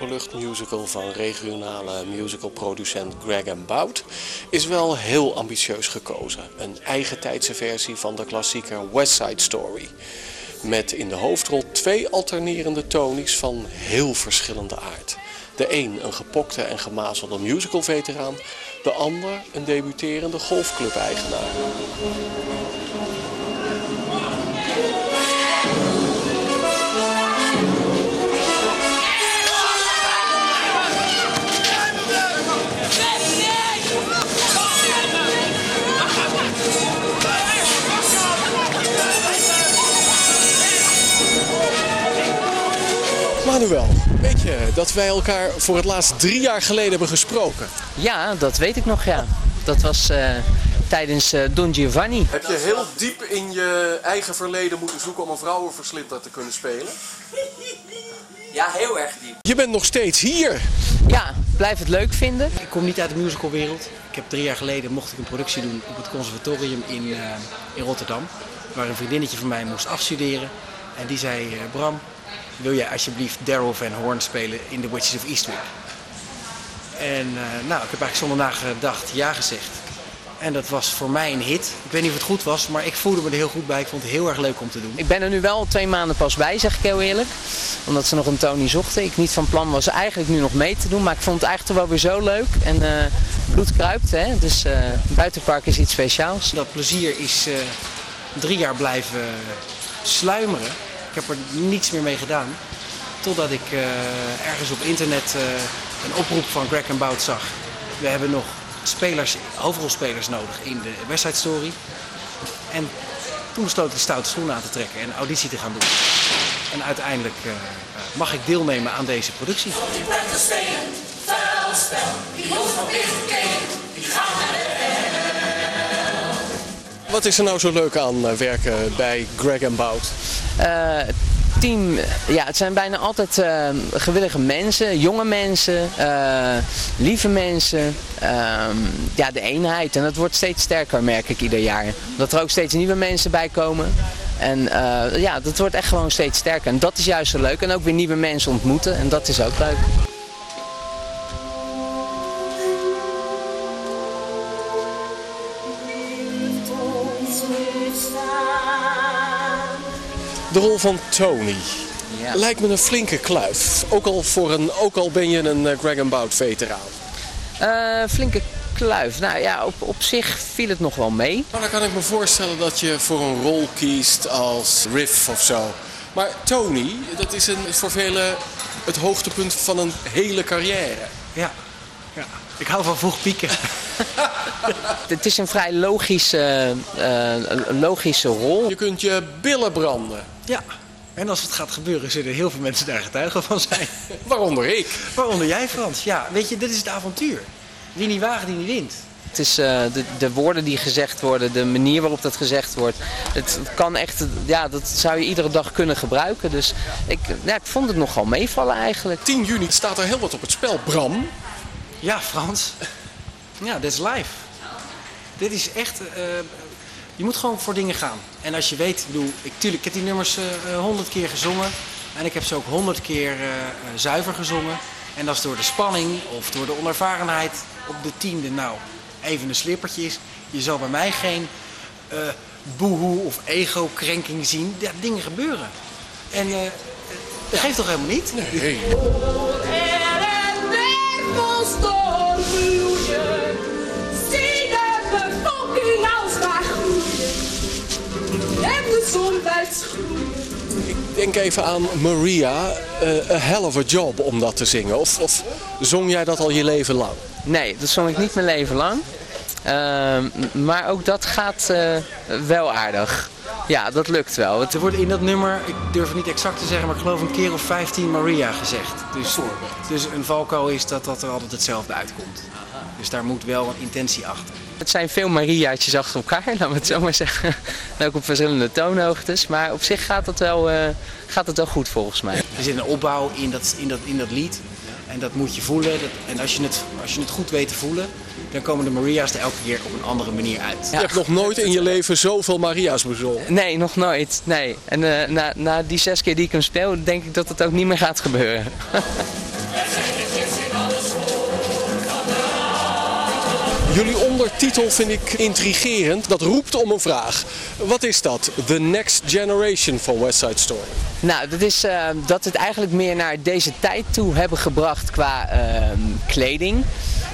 openluchtmusical van regionale musicalproducent Greg Bout is wel heel ambitieus gekozen. Een eigen tijdse versie van de klassieker West Side Story. Met in de hoofdrol twee alternerende Tonys van heel verschillende aard. De een een gepokte en gemazelde musicalveteraan, de ander een debuterende golfclub-eigenaar. Je dat wij elkaar voor het laatst drie jaar geleden hebben gesproken? Ja, dat weet ik nog, ja. Dat was eh, tijdens uh, Don Giovanni. Heb je heel diep in je eigen verleden moeten zoeken om een vrouwenverslinder te kunnen spelen? Ja, heel erg diep. Je bent nog steeds hier. Ja, blijf het leuk vinden. Ik kom niet uit de musicalwereld. Ik heb drie jaar geleden mocht ik een productie doen op het conservatorium in, uh, in Rotterdam. Waar een vriendinnetje van mij moest afstuderen. En die zei, Bram, wil jij alsjeblieft Daryl Van Horn spelen in The Witches of Eastwick? En uh, nou, ik heb eigenlijk zonder nagedacht ja gezegd. En dat was voor mij een hit. Ik weet niet of het goed was, maar ik voelde me er heel goed bij. Ik vond het heel erg leuk om te doen. Ik ben er nu wel twee maanden pas bij, zeg ik heel eerlijk. Omdat ze nog een Tony zochten. Ik niet van plan was eigenlijk nu nog mee te doen. Maar ik vond het eigenlijk toch wel weer zo leuk. En uh, bloed kruipt, hè. Dus uh, buitenpark is iets speciaals. Dat plezier is drie jaar blijven sluimeren. Ik heb er niets meer mee gedaan. Totdat ik uh, ergens op internet uh, een oproep van Greg Bout zag. We hebben nog spelers, hoofdrolspelers nodig in de West Side Story. En toen besloot ik de stoute schoenen aan te trekken en auditie te gaan doen. En uiteindelijk uh, mag ik deelnemen aan deze productie. Wat is er nou zo leuk aan werken bij Greg Bout? Uh, team, ja, het zijn bijna altijd uh, gewillige mensen, jonge mensen, uh, lieve mensen. ja, de eenheid. En dat wordt steeds sterker, merk ik ieder jaar. Dat er ook steeds nieuwe mensen bij komen. En ja, dat wordt echt gewoon steeds sterker. En dat is juist zo leuk. En ook weer nieuwe mensen ontmoeten. En dat is ook leuk. De rol van Tony. Ja. Lijkt me een flinke kluif. Ook al, voor een, ook al ben je een uh, Greg Bout veteraan. Uh, flinke kluif. Nou ja, op, op zich viel het nog wel mee. Maar dan kan ik me voorstellen dat je voor een rol kiest als Riff of zo. Maar Tony, dat is, een, voor velen het hoogtepunt van een hele carrière. Ja, ja. ik hou van vroeg pieken. het is een vrij logische, uh, logische rol. Je kunt je billen branden. Ja, en als het gaat gebeuren, zullen heel veel mensen daar getuigen van zijn. Waaronder ik. Waaronder jij, Frans. Ja, weet je, dit is het avontuur. Wie niet wagen, die niet wint. Het is uh, de, de, woorden die gezegd worden, de manier waarop dat gezegd wordt. Het, het, kan echt, ja, dat zou je iedere dag kunnen gebruiken. Dus ik, ja, ik vond het nogal meevallen eigenlijk. 10 juni staat er heel wat op het spel, Bram. Ja, Frans. Ja, dit is live. Dit is echt... Uh, je moet gewoon voor dingen gaan. En als je weet, bedoel, ik, tuurlijk, ik heb die nummers honderd uh, keer gezongen. En ik heb ze ook honderd keer uh, zuiver gezongen. En dat is door de spanning of door de onervarenheid op de tiende. Nou, even een slippertje is. Je zal bij mij geen uh, boehoe of ego-krenking zien. Ja, dingen gebeuren. En dat geeft toch helemaal niet? Nee. Ik denk even aan Maria, uh, a hell of a job om dat te zingen. Of, of zong jij dat al je leven lang? Nee, dat zong ik niet mijn leven lang. Uh, maar ook dat gaat uh, wel aardig. Ja, dat lukt wel. Er wordt in dat nummer, ik durf het niet exact te zeggen, maar ik geloof een keer of 15 Maria gezegd. Dus, dus een valko is dat dat er altijd hetzelfde uitkomt. Dus daar moet wel een intentie achter. Het zijn veel Mariaatjes achter elkaar, laten we het zo maar zeggen. En ook op verschillende toonhoogtes. Maar op zich gaat het wel, uh, gaat het wel goed volgens mij. Er zit een opbouw in dat, in dat, in dat lied. En dat moet je voelen. Dat, en als je, het, als je het goed weet te voelen, dan komen de Maria's er elke keer op een andere manier uit. Je hebt nog nooit in je leven zoveel Maria's bezongen? Nee, nog nooit. Nee. En uh, na, na die zes keer die ik hem speel, denk ik dat het ook niet meer gaat gebeuren. Jullie ondertitel vind ik intrigerend. Dat roept om een vraag. Wat is dat? The Next Generation van West Side Story. Nou, dat is uh, dat we het eigenlijk meer naar deze tijd toe hebben gebracht qua uh, kleding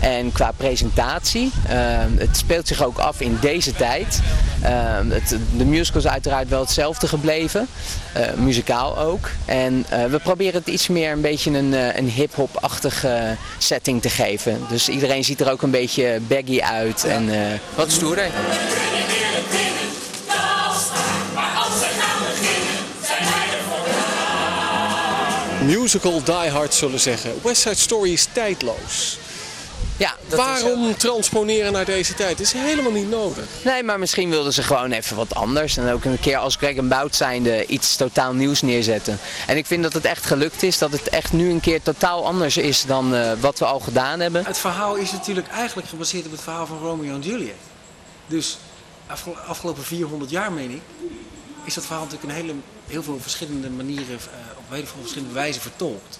en qua presentatie. Uh, het speelt zich ook af in deze tijd. Het, de musical is uiteraard wel hetzelfde gebleven, muzikaal ook. En we proberen het iets meer een beetje een, een hip-hop-achtige setting te geven. Dus iedereen ziet er ook een beetje baggy uit. En, Wat stoer, hè? musical diehards zullen zeggen. West Side Story is tijdloos. Ja, Waarom is, transponeren naar deze tijd? is helemaal niet nodig. Nee, maar misschien wilden ze gewoon even wat anders. En ook een keer als Greg en Bout zijnde iets totaal nieuws neerzetten. En ik vind dat het echt gelukt is. Dat het echt nu een keer totaal anders is dan uh, wat we al gedaan hebben. Het verhaal is natuurlijk eigenlijk gebaseerd op het verhaal van Romeo en Juliet. Dus afgelopen 400 jaar, meen ik, is dat verhaal natuurlijk een hele, heel veel verschillende manieren, uh, op heel veel verschillende wijzen vertolkt.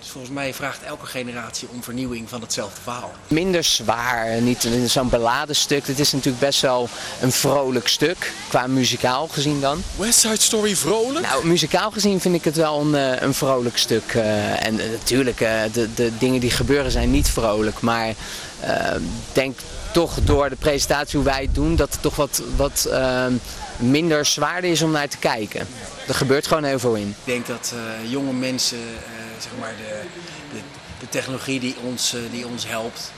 Dus volgens mij vraagt elke generatie om vernieuwing van hetzelfde verhaal. Minder zwaar, niet zo'n beladen stuk. Het is natuurlijk best wel een vrolijk stuk, qua muzikaal gezien dan. West Side Story vrolijk? Nou, muzikaal gezien vind ik het wel een, uh, een vrolijk stuk. Uh, en natuurlijk, de, de dingen die gebeuren zijn niet vrolijk. Maar ik denk toch door de presentatie hoe wij het doen, dat het toch wat... wat minder zwaarder is om naar te kijken. Er gebeurt gewoon heel veel in. Ik denk dat uh, jonge mensen, uh, zeg maar de, de, de, technologie die ons, uh, die ons helpt,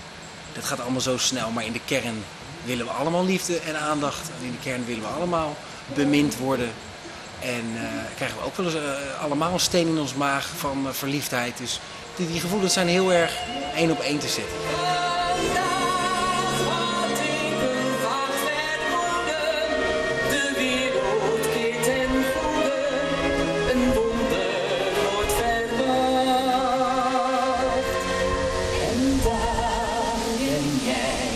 dat gaat allemaal zo snel. Maar in de kern willen we allemaal liefde en aandacht. En in de kern willen we allemaal bemind worden. En krijgen we ook wel eens allemaal een steen in ons maag van verliefdheid. Dus die, die gevoelens zijn heel erg één op één te zetten.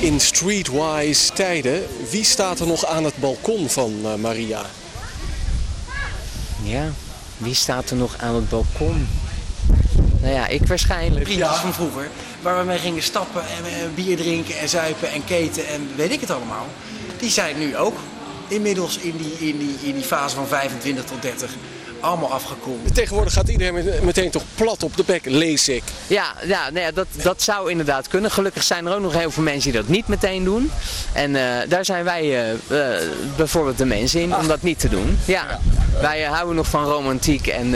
In streetwise tijden. Wie staat er nog aan het balkon van uh, Maria? Ja, wie staat er nog aan het balkon? Nou ja, ik waarschijnlijk. Vriendjes ja. van vroeger, waar we mee gingen stappen en uh, bier drinken en zuipen en keten en weet ik het allemaal. Die zijn nu ook inmiddels in die, in die, in die fase van 25 tot 30 allemaal afgekoeld. Tegenwoordig gaat iedereen meteen toch plat op de bek, lees ik. Ja, ja, nou ja dat, dat zou inderdaad kunnen. Gelukkig zijn er ook nog heel veel mensen die dat niet meteen doen. En uh, daar zijn wij uh, uh, bijvoorbeeld de mensen in om dat niet te doen. Ja, wij houden nog van romantiek en...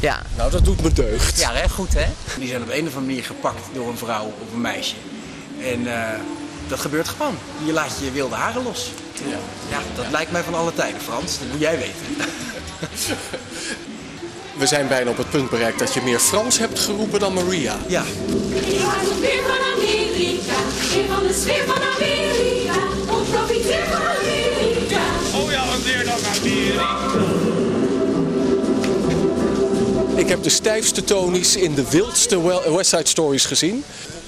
ja. Nou, dat doet me deugd. Ja, hè? goed hè? Die zijn op een of andere manier gepakt door een vrouw of een meisje. En dat gebeurt gewoon. Je laat je wilde haren los. Ja, ja dat ja. lijkt mij van alle tijden, Frans. Dat moet jij weten. We zijn bijna op het punt bereikt dat je meer Frans hebt geroepen dan Maria. Ja. Oh ja, weer dan Amerika. Ik heb de stijfste tonies in de wildste West Side Stories gezien.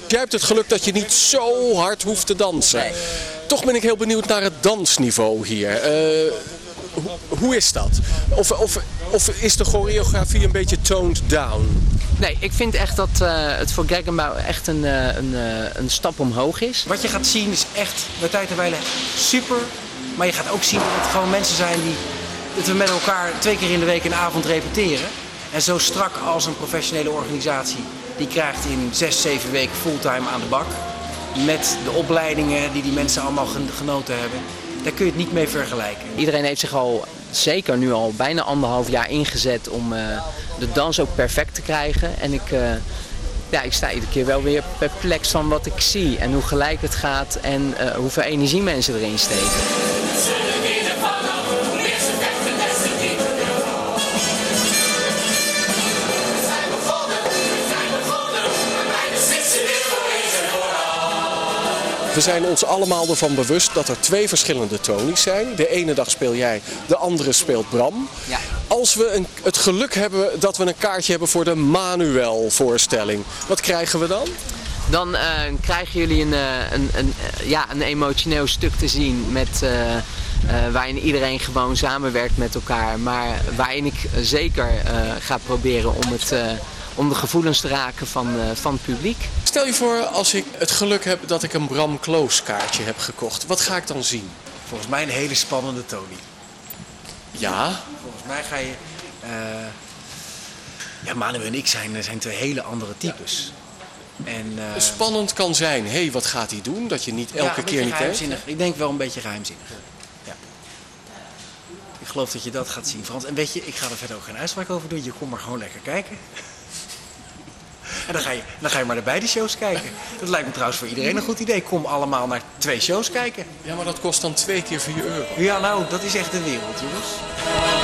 Jij hebt het geluk dat je niet zo hard hoeft te dansen. Nee. Toch ben ik heel benieuwd naar het dansniveau hier. Uh, hoe is dat? Of, of, of is de choreografie een beetje toned down? Nee, ik vind echt dat uh, het voor Gaggenbouw echt een, uh, een, uh, een stap omhoog is. Wat je gaat zien is echt bij tijd en wijle super. Maar je gaat ook zien dat het gewoon mensen zijn die dat we met elkaar twee keer in de week een avond repeteren. En zo strak als een professionele organisatie. Die krijgt in zes, zeven weken fulltime aan de bak. Met de opleidingen die die mensen allemaal genoten hebben daar kun je het niet mee vergelijken. Iedereen heeft zich al zeker nu al bijna anderhalf jaar ingezet om uh, de dans ook perfect te krijgen. En ik, uh, ja, ik sta iedere keer wel weer perplex van wat ik zie en hoe gelijk het gaat en uh, hoeveel energie mensen erin steken. We zijn ons allemaal ervan bewust dat er twee verschillende tonies zijn. De ene dag speel jij, de andere speelt Bram. Ja. Als we een, het geluk hebben dat we een kaartje hebben voor de Manuel voorstelling, wat krijgen we dan? Dan uh, krijgen jullie een, een, een, ja, een emotioneel stuk te zien met, uh, uh, waarin iedereen gewoon samenwerkt met elkaar. Maar waarin ik zeker ga proberen om het om de gevoelens te raken van, eh, van het publiek. Stel je voor als ik het geluk heb dat ik een Bram Kloos kaartje heb gekocht. Wat ga ik dan zien? Volgens mij een hele spannende Tony. Ja, Volgens mij ga je... eh, ja, Manu en ik zijn, zijn twee hele andere types. En, eh, spannend kan zijn. Hé, hey, wat gaat hij doen? Dat je niet elke keer niet. Ik denk wel een beetje geheimzinnig. Ja. Ik geloof dat je dat gaat zien, Frans. En weet je, ik ga er verder ook geen uitspraak over doen. Je komt maar gewoon lekker kijken. En dan ga, je, dan ga je maar naar beide shows kijken. Dat lijkt me trouwens voor iedereen een goed idee. Kom allemaal naar twee shows kijken. Ja, maar dat kost dan twee keer 4 euro. Ja, nou, dat is echt de wereld, jongens.